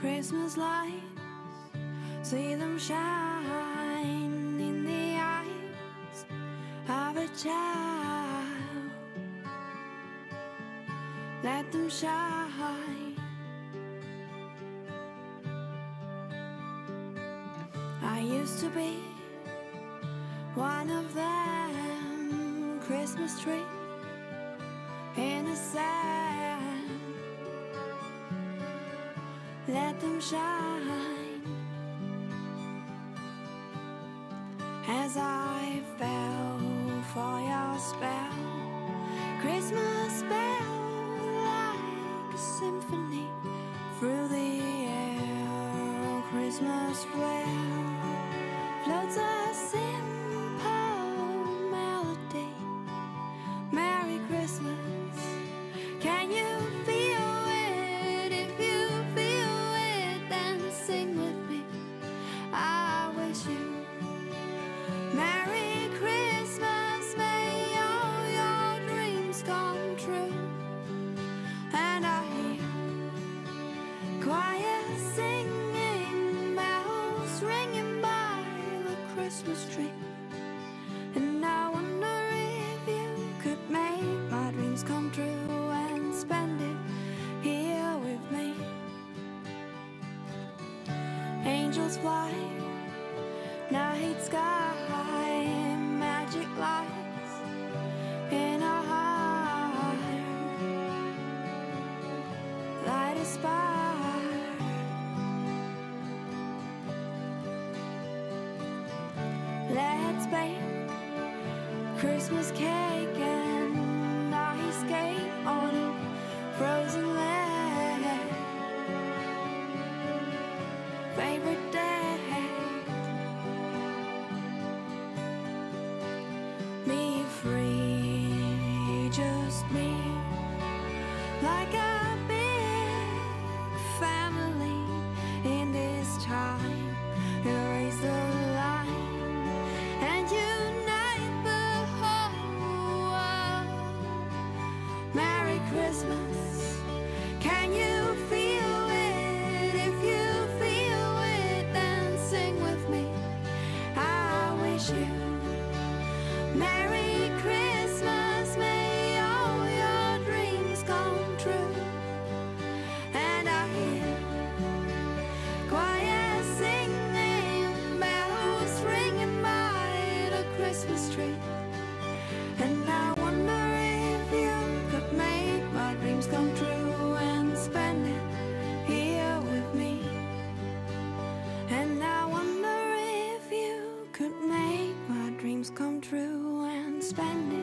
Christmas lights, see them shine in the eyes of a child. Let them shine. I used to be one of them Christmas tree in the sand. Let them shine as I fell for your spell. Christmas bell like a symphony through the air. Oh, Christmas flare floats a simple melody. Merry Christmas. Choir singing, bells ringing by the Christmas tree. And I wonder if you could make my dreams come true and spend it here with me. Angels fly, night sky, magic lights in our heart. Light a spark. Let's bake Christmas cake and ice skate on a frozen lake. Favorite day. Me free, just me. Like a you